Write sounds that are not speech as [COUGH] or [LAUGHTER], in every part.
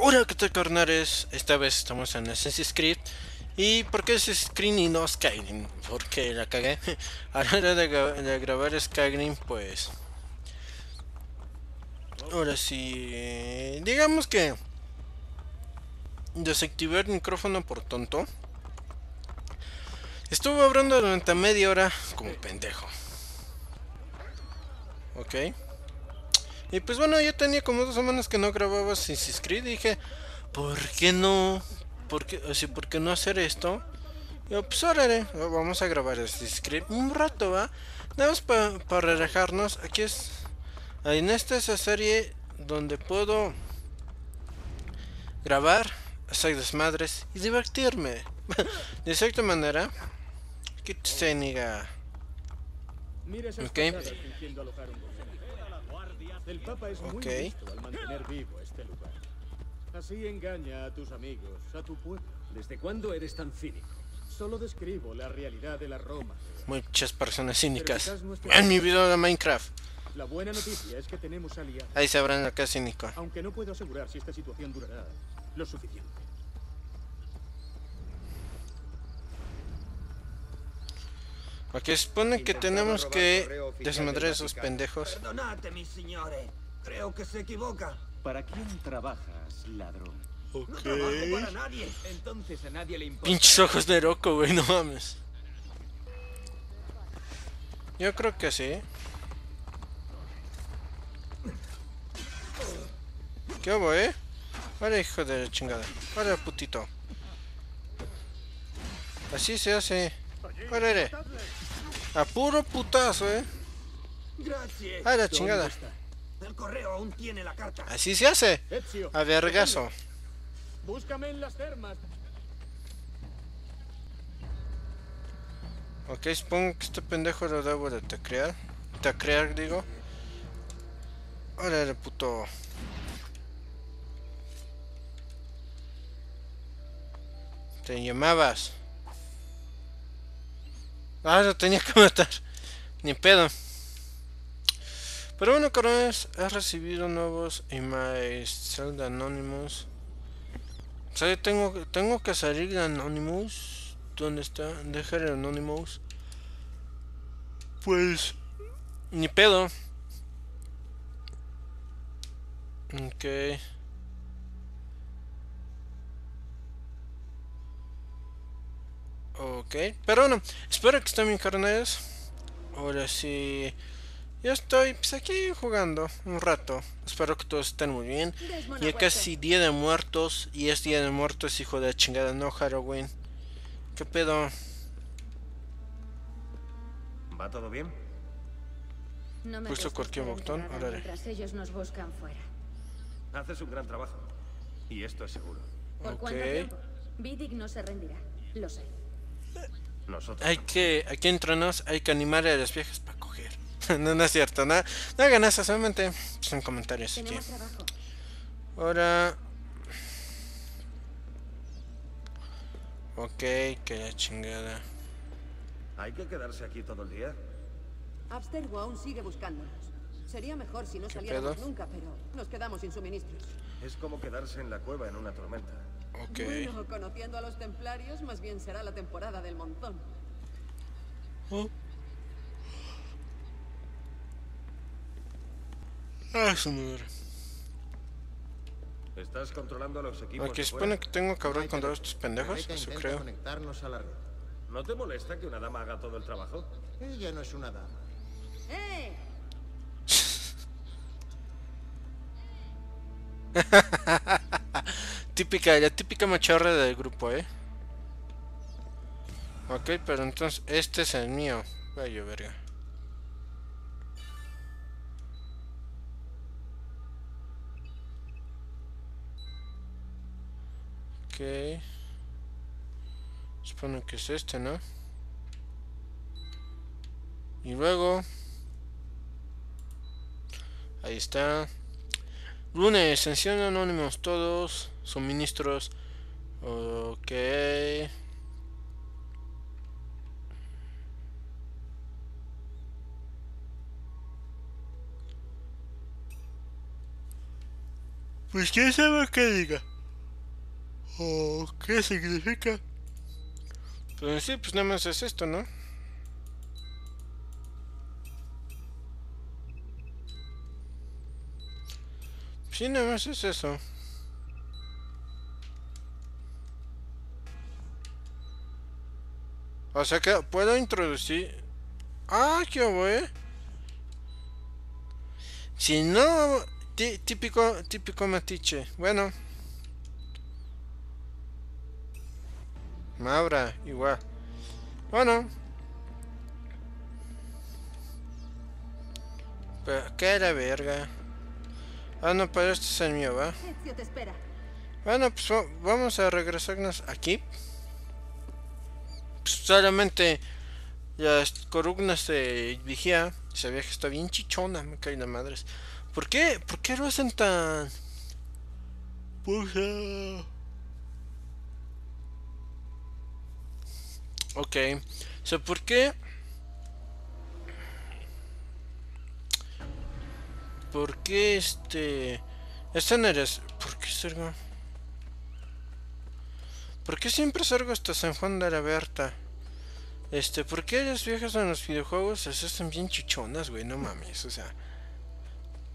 Hola, ¿qué tal carnales? Esta vez estamos en Assassin's Creed. ¿Y por qué es Screen y no Skyrim? Porque la cagué [LAUGHS] A la hora de, de grabar Skyrim pues Ahora sí Digamos que Desactivé el micrófono por tonto. Estuve hablando durante media hora como pendejo. Ok y pues bueno, yo tenía como dos semanas que no grababa Assassin's Creed y dije, ¿por qué no? ¿Por qué, o ¿por qué no hacer esto? Y yo, pues órale, vamos a grabar Assassin's Creed un rato, ¿va? Nada más para relajarnos. Aquí es, en esta es la serie donde puedo grabar, hacer desmadres y divertirme. [LAUGHS] de cierta manera, que se niega. Ok. El Papa es muy okay. listo al mantener vivo este lugar. Así engaña a tus amigos, a tu pueblo. ¿Desde cuándo eres tan cínico? Solo describo la realidad de la Roma. Muchas personas cínicas. En mi video de Minecraft. La buena noticia es que tenemos aliados. Ahí sabrán acá cínico. Aunque no puedo asegurar si esta situación durará lo suficiente. Aquí supone que tenemos que desmadrar esos pendejos. Perdonate, mis señores. Creo que se equivoca. ¿Para quién trabajas, ladrón? Ok. No trabajo para nadie. Entonces a nadie le importa. Pinches ojos de roco, güey, no mames. Yo creo que sí. ¿Qué hago, eh? Vale, hijo de la chingada. Vale, putito. Así se hace. Vale, a puro putazo, eh. Gracias. A la chingada. El correo aún tiene la carta. Así se hace. A vergazo. Búscame en las termas. Ok, supongo que este pendejo lo debo de tecrear. Tecrear, digo. Órale, puto. Te llamabas. Ah, lo tenía que matar. Ni pedo. Pero bueno, cabrones, he recibido nuevos emails de Anonymous. O sea, tengo, tengo que salir de Anonymous. ¿Dónde está? Dejar el Anonymous. Pues... Ni pedo. Ok. Ok, pero bueno, espero que estén bien carnales. Ahora sí, ya estoy pues aquí jugando un rato. Espero que todos estén muy bien. Ya casi día de muertos y es día de muertos, hijo de chingada, no Halloween. ¿Qué pedo? ¿Va todo bien? No me Puso cualquier botón, ahora ellos nos buscan fuera. Haces un gran trabajo. Y esto es seguro. ¿Por cuánto tiempo? Vidic no se rendirá. Lo sé. Nosotros. Hay que, aquí entre nos, hay que animar a los viajes para coger. [LAUGHS] no, no es cierto, no, no hagan eso, solamente son comentarios aquí. Ahora... Ok, que la chingada. ¿Hay que quedarse aquí todo el día? Abstergo aún sigue buscándonos. Sería mejor si no saliéramos nunca, pero nos quedamos sin suministros. Es como quedarse en la cueva en una tormenta. Ok. Bueno, conociendo a los templarios, más bien será la temporada del montón. Oh. Ah, su madre. ¿Estás controlando los equipos? Aquí supone que tengo que hablar contra estos pendejos, eso creo. conectarnos a la red. ¿No te molesta que una dama haga todo el trabajo? Ella no es una dama. ¡Eh! [LAUGHS] [LAUGHS] típica, la típica machorra del grupo, ¿eh? Ok, pero entonces este es el mío. Vaya verga. Ok. Supongo que es este, ¿no? Y luego... Ahí está. Lunes, sanción anónimos todos. Suministros. Ok. Pues quién sabe qué diga. O qué significa. Pues sí, pues nada más es esto, ¿no? Sí, nada más es eso. O sea que puedo introducir... Ah, qué güey. Si no... Típico, típico matiche. Bueno. Maura, igual. Bueno. Pero, ¿Qué la verga? Ah, no, pero este es el mío, ¿va? Ezio te espera. Bueno, pues va- vamos a regresarnos aquí. Pues, solamente las columnas de vigía. Esa vieja está bien chichona, me cae la madres. ¿Por qué? ¿Por qué lo hacen tan...? Pues... Ok. O sea, ¿por qué? ¿Por qué este... Este no eres... ¿Por qué Sergo? ¿Por qué siempre salgo hasta San Juan de la Berta? Este, ¿por qué las viejas en los videojuegos se hacen bien chichonas, güey? No mames, o sea...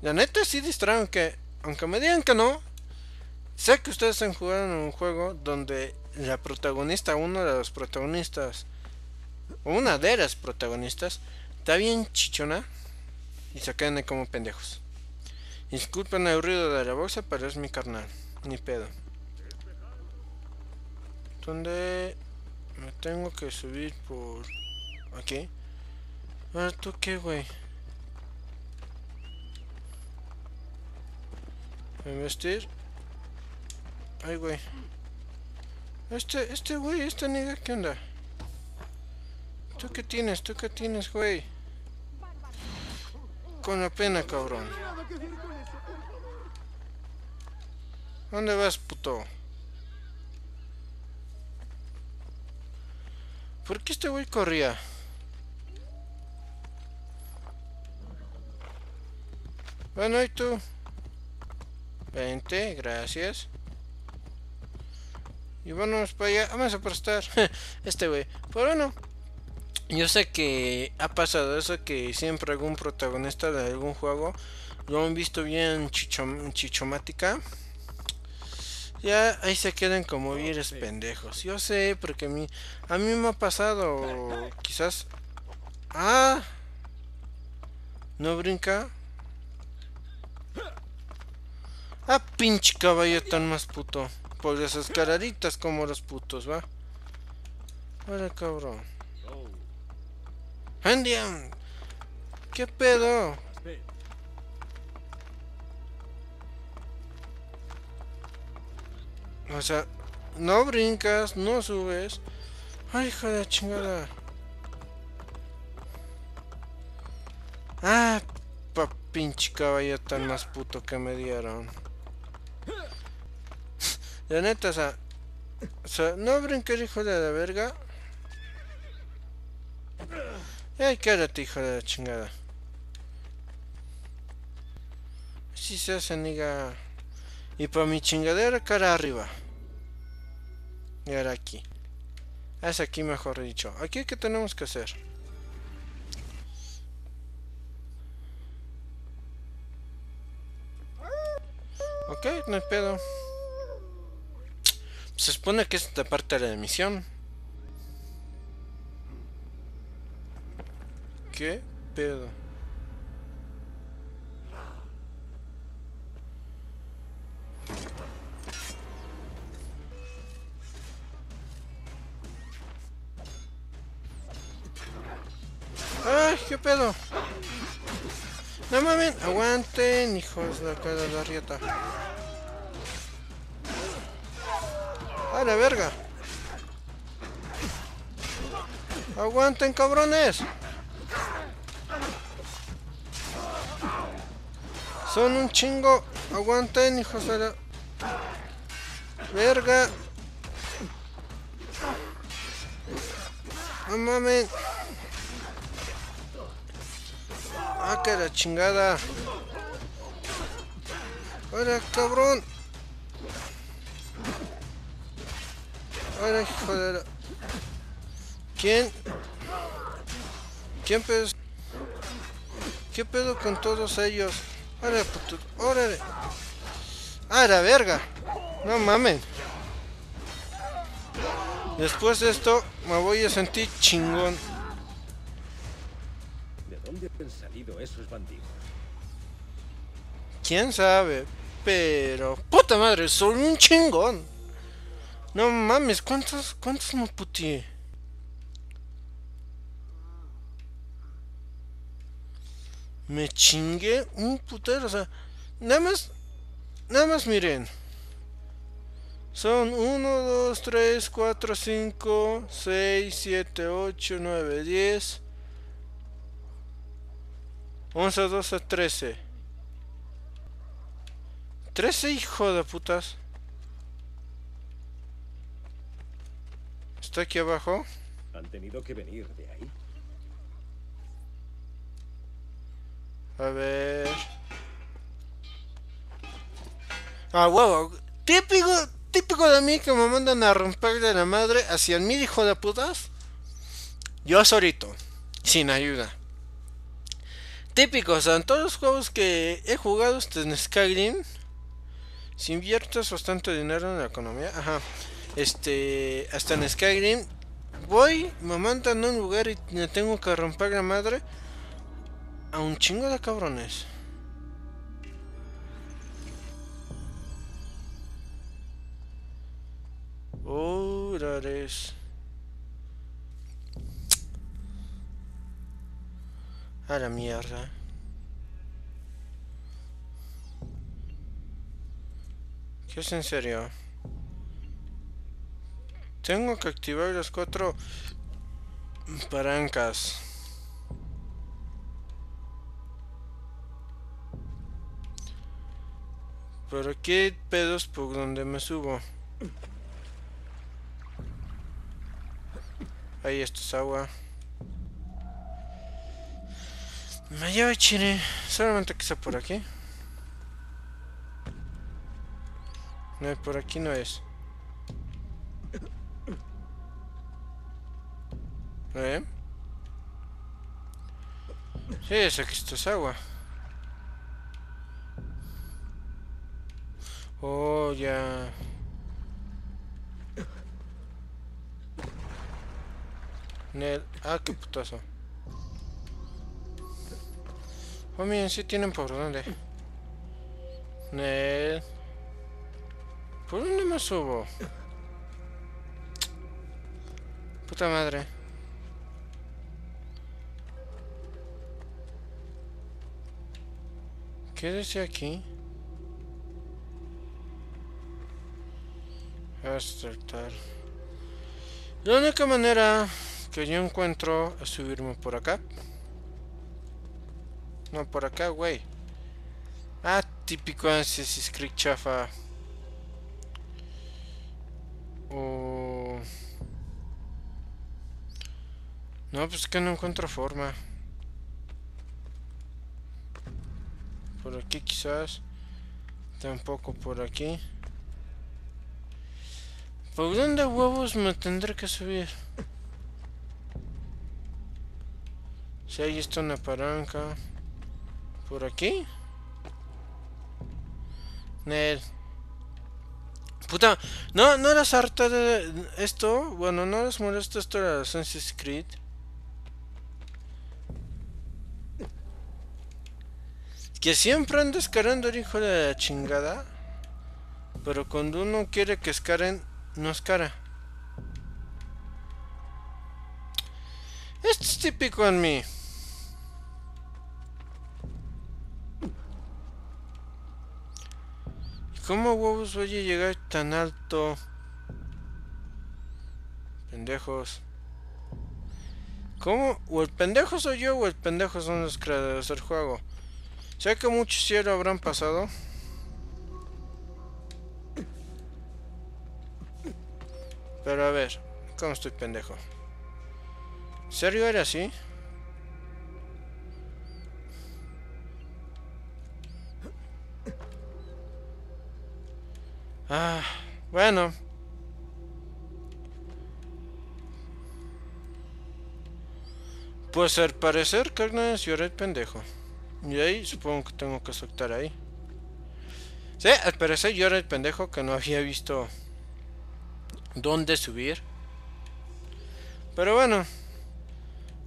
La neta sí distraen, aunque, aunque me digan que no. Sé que ustedes han jugado en un juego donde la protagonista, uno de los protagonistas, una de las protagonistas, está bien chichona y se quedan ahí como pendejos. Disculpen el ruido de la boxa, pero es mi carnal, ni pedo. ¿Dónde me tengo que subir por aquí? Ahora tú qué, güey. Investir. Ay, güey. Este, este güey, esta nega, ¿qué onda? ¿Tú qué tienes? ¿Tú qué tienes, güey? Con la pena, cabrón. ¿Dónde vas, puto? ¿Por qué este güey corría? Bueno, ¿y tú? Vente, gracias. Y vamos para allá. Vamos a prestar. [LAUGHS] este güey. Pero bueno. Yo sé que ha pasado eso que siempre algún protagonista de algún juego lo han visto bien chichom- chichomática. Ya ahí se quedan como vires pendejos. Yo sé, porque a mí, a mí me ha pasado. Quizás. Ah. ¿No brinca? Ah, pinche caballo tan más puto. Por esas cararitas como los putos, va. Ahora cabrón. Andian. ¿Qué pedo? O sea, no brincas, no subes. Ay, hija de chingada. Ah, pa pinche caballo tan más puto que me dieron. La neta, o sea, o sea, no brinques, hijo de la verga. Ay, quédate, hijo de la chingada. Si se hace, niga. Y para mi chingadera, cara arriba. Y ahora aquí. Es aquí, mejor dicho. Aquí, ¿qué tenemos que hacer? Ok, no hay pedo. Se supone que esta parte de la misión. ¿Qué pedo? ¡Ay, qué pedo! No mames, aguanten, hijos de acá de la rieta. ¡A la verga! ¡Aguanten, cabrones! Son un chingo. Aguanten, hijos de la... Verga. No mames. Ah, que la chingada. Ahora, cabrón. Ahora, hijo de la... ¿Quién? ¿Quién pedo? ¿Qué pedo con todos ellos? Órale, puto. Órale. Ah, la verga. No mames. Después de esto, me voy a sentir chingón. ¿De dónde han salido esos bandidos? ¿Quién sabe? Pero... ¡Puta madre! ¡Soy un chingón! No mames, ¿cuántos, cuántos me putié? Me chingué un putero, o sea... Nada más... Nada más miren. Son 1, 2, 3, 4, 5, 6, 7, 8, 9, 10, 11, 12, 13. 13 hijo de putas. Está aquí abajo. Han tenido que venir de ahí. A ver. Ah, huevo. Típico, típico de mí que me mandan a romper de la madre hacia mil hijo de putas. Yo solito, sin ayuda. Típico, o sea, en todos los juegos que he jugado este en Skyrim, si inviertes bastante dinero en la economía, ajá, este, hasta en Skyrim, voy, me mandan a un lugar y me tengo que romper la madre a un chingo de cabrones. Órales. A la mierda. ¿Qué es en serio? Tengo que activar las cuatro palancas. Pero qué pedos por donde me subo. Ahí esto es agua. Me lleva chile. Solamente que sea por aquí. No, por aquí no es. ¿Eh? Sí, es aquí esto es agua. Oh, ya. Nel. Ah, qué putazo. Oh, miren, sí tienen por dónde. Nel. ¿Por dónde me subo? Puta madre. ¿Qué decía aquí? La única manera que yo encuentro es subirme por acá. No, por acá, güey. Ah, típico Assassin's Creed chafa. O... No, pues que no encuentro forma. Por aquí quizás. Tampoco por aquí. ¿Por dónde huevos me tendré que subir? Si ahí está una palanca. ¿Por aquí? Nel. Puta, no, no eras harta de esto. Bueno, no eres molesto esto de Assassin's Creed. Que siempre anda escarando el hijo de la chingada. Pero cuando uno quiere que escaren, no escara. Esto es típico en mí. ¿Cómo huevos voy a llegar tan alto? Pendejos. ¿Cómo? O el pendejo soy yo o el pendejo son los creadores del juego. Sé que muchos ya lo habrán pasado. Pero a ver, ¿cómo estoy pendejo? Serio era así? Ah, bueno. Pues al parecer, carnal, lloré el pendejo. Y ahí supongo que tengo que soltar ahí. Sí, al parecer yo el pendejo que no había visto dónde subir. Pero bueno,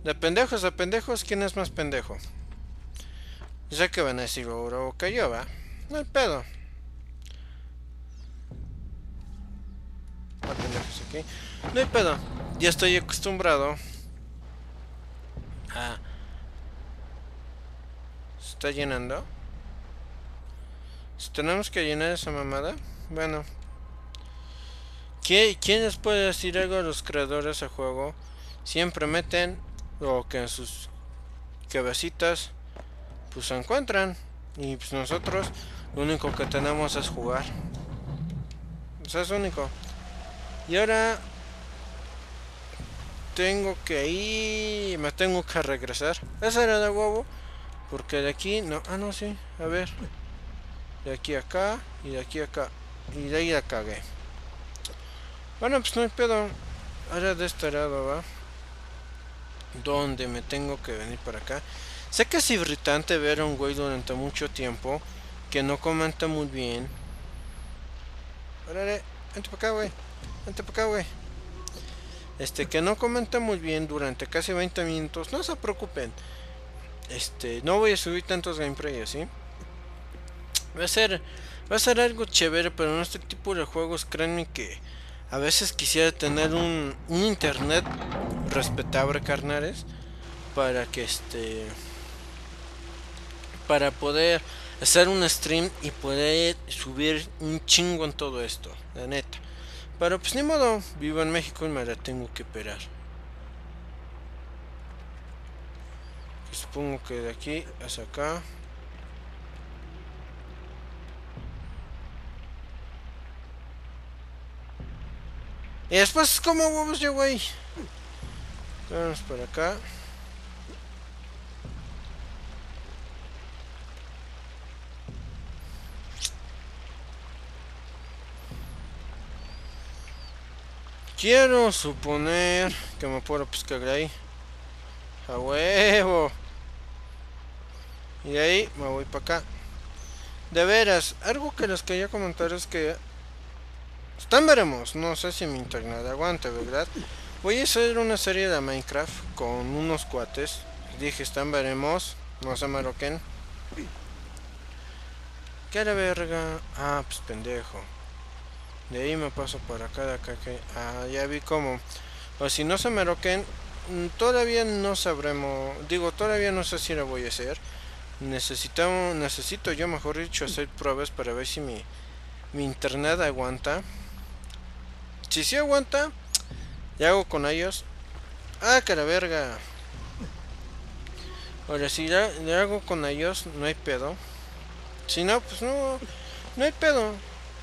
de pendejos a pendejos, ¿quién es más pendejo? Sé que van a decir oro yo, va. No hay pedo. Pendejos. No hay pedo. Ya estoy acostumbrado a. ¿Se está llenando? ¿Tenemos que llenar esa mamada? Bueno. ¿Qué, ¿Quién les puede decir algo a los creadores de juego? Siempre meten lo que en sus cabecitas pues se encuentran. Y pues nosotros lo único que tenemos es jugar. Eso es único. Y ahora tengo que ir, me tengo que regresar. Esa era de huevo, porque de aquí no, ah no sí, a ver, de aquí a acá y de aquí a acá y de ahí la cagué. Bueno, pues no hay pedo. Ahora de este lado va. Donde me tengo que venir para acá. Sé que es irritante ver a un güey durante mucho tiempo que no comenta muy bien. Órale, vente para acá, güey. Vente para acá, güey. Este, que no comenta muy bien durante casi 20 minutos. No se preocupen. Este, no voy a subir tantos gameplays, ¿sí? Va a ser, va a ser algo chévere, pero en este tipo de juegos, créanme que a veces quisiera tener un, un internet respetable, carnales, para que este, para poder hacer un stream y poder subir un chingo en todo esto, la neta. Pero pues ni modo, vivo en México y me la tengo que esperar. Supongo que de aquí hasta acá. Y después, ¿cómo huevos yo, güey? Vamos por acá. Quiero suponer que me puedo pescar ahí. A huevo. Y ahí me voy para acá. De veras, algo que les quería comentar es que... Están veremos, no sé si mi internet aguante, ¿verdad? Voy a hacer una serie de Minecraft con unos cuates. Dije, están veremos, no se maroquen. ¿Qué la verga? Ah, pues pendejo. De ahí me paso por acá, de acá, que... Ah, ya vi cómo. O si no se meroquen, todavía no sabremos... Digo, todavía no sé si lo voy a hacer. Necesitamos, necesito yo, mejor dicho, hacer pruebas para ver si mi, mi internet aguanta. Si aguanta, ya hago con ellos. Ah, la verga. Ahora, si ya, hago con ellos, no hay pedo. Si no, pues no, no hay pedo.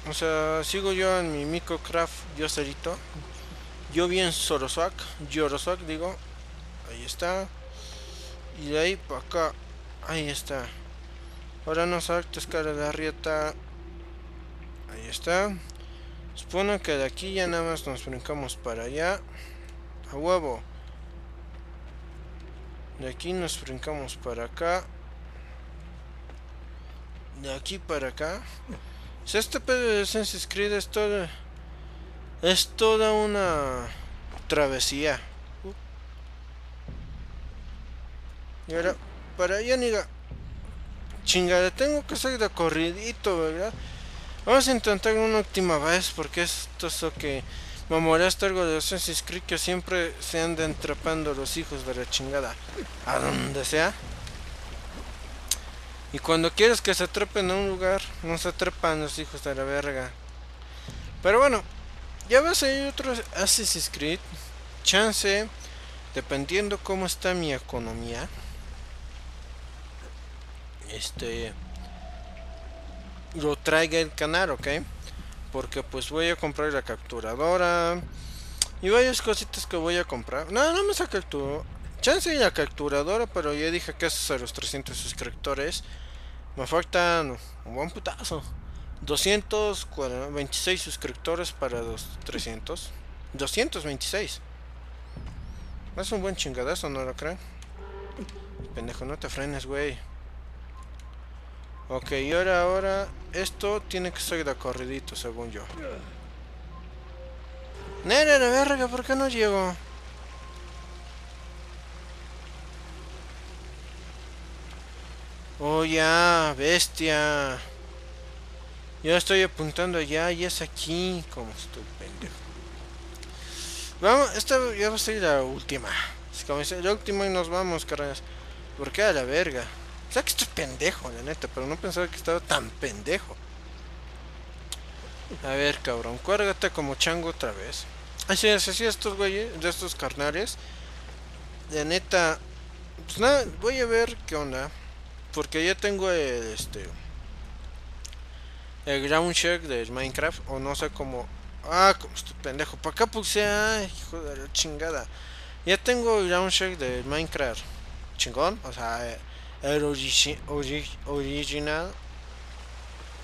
O sea, sigo yo en mi microcraft yo solito. Yo bien Soroswak, Yoroswak digo. Ahí está. Y de ahí para acá. Ahí está. Ahora nos saltes cara de arrieta. Ahí está. Supongo que de aquí ya nada más nos brincamos para allá. A huevo. De aquí nos brincamos para acá. De aquí para acá. Si este pedo de Assassin's Creed es toda, es toda una travesía. Y ahora, para allá, niga. Chingada, tengo que ser de corridito, ¿verdad? Vamos a intentar una última vez porque esto es lo que me molesta algo de Assassin's Creed que siempre se andan entrapando los hijos de la chingada. A donde sea. Y cuando quieres que se trepen a un lugar, no se trepan los hijos de la verga. Pero bueno, ya ves hay otros Assassin's Creed. Chance, dependiendo cómo está mi economía. Este lo traiga el canal, ¿ok? Porque pues voy a comprar la capturadora y varias cositas que voy a comprar. No, no me saca el Chance y la capturadora, pero ya dije que es a los 300 suscriptores. Me faltan un buen putazo. 226 suscriptores para los 300. 226. Es un buen chingadazo, ¿no lo creen? Pendejo, no te frenes, güey. Ok, y ahora, ahora, esto tiene que ser de corridito, según yo. Nere, la verga, ¿por qué no llego? Oh, ya, bestia. Yo estoy apuntando allá y es aquí. Como estoy pendejo. Vamos, esta ya va a ser la última. Dice, la última y nos vamos, carnal. ¿Por qué a la verga? O sea que estoy pendejo, la neta, pero no pensaba que estaba tan pendejo. A ver, cabrón, cuárgate como chango otra vez. Así es, así estos güeyes, de estos carnales. La neta, pues nada, voy a ver qué onda. Porque ya tengo el, este, el ground check de Minecraft, o no sé cómo. Ah, como estoy pendejo, para acá puse, ah, hijo de la chingada. Ya tengo el ground check de Minecraft, chingón, o sea, ori original.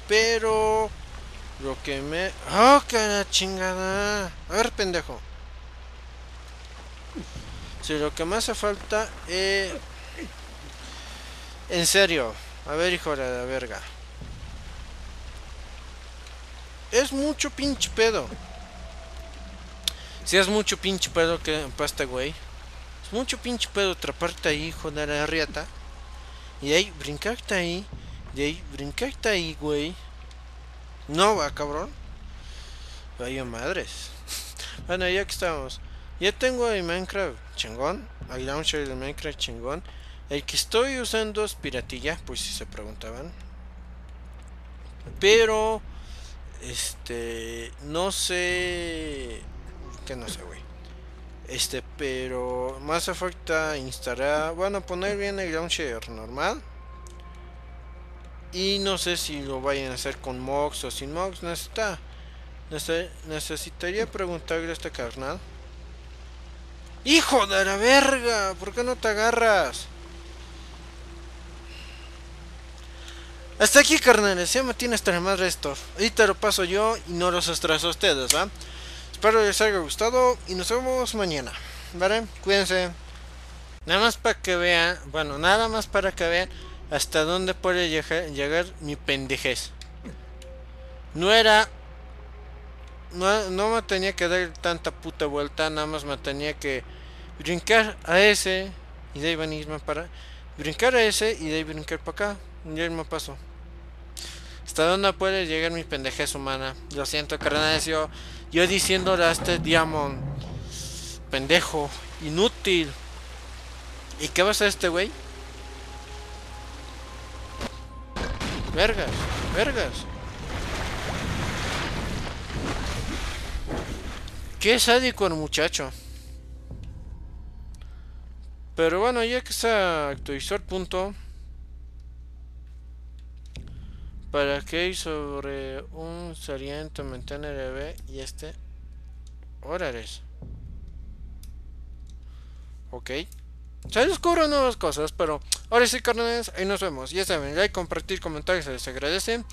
Pero lo que me. ¡Oh, que la chingada! A ver, pendejo. Si lo que me hace falta es. En serio. A ver, hijo de la verga. Es mucho pinche pedo. Si es mucho pinche pedo que para este güey. Es mucho pinche pedo atraparte ahí, hijo de la riata. Y ahí, brincarte ahí. Y ahí, brincarte ahí, güey. No va, cabrón. Vaya madres. [LAUGHS] bueno, ya que estamos. Ya tengo el Minecraft chingón. El launcher del Minecraft chingón. El que estoy usando es piratilla, pues si se preguntaban. Pero, este, no sé, que no sé, güey. Este, pero más afecta instalar, bueno, poner bien el launcher normal. Y no sé si lo vayan a hacer con mods o sin mods, necesita, necesitaría preguntarle a este carnal. ¡Hijo de la verga! ¿Por qué no te agarras? Hasta aquí, carnales. Ya me tiene hasta más resto. Ahorita lo paso yo y no los estreso a ustedes, ¿va? Espero les haya gustado y nos vemos mañana. ¿Vale? Cuídense. Nada más para que vean, bueno, nada más para que vean hasta dónde puede llegar, llegar mi pendejez. No era... No, no me tenía que dar tanta puta vuelta, nada más me tenía que brincar a ese y de ahí venirme para... Brincar a ese y de ahí brincar para acá. Y ahí me paso. ¿Hasta dónde puede llegar mi pendejez humana? Lo siento, carnales, yo, diciéndole a este Diamond, pendejo, inútil. ¿Y qué va a este güey? Vergas, vergas. Qué sádico el muchacho. Pero bueno, ya que se actualizó el punto. ¿Para qué sobre un saliente mantener bebé y este órales? Ok. Se descubren nuevas cosas, pero ahora sí, carnales, ahí nos vemos. Ya saben, like, compartir, comentarios, se les agradece.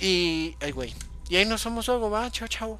Y, ay, güey. Y ahí nos vemos luego, va, chao, chao.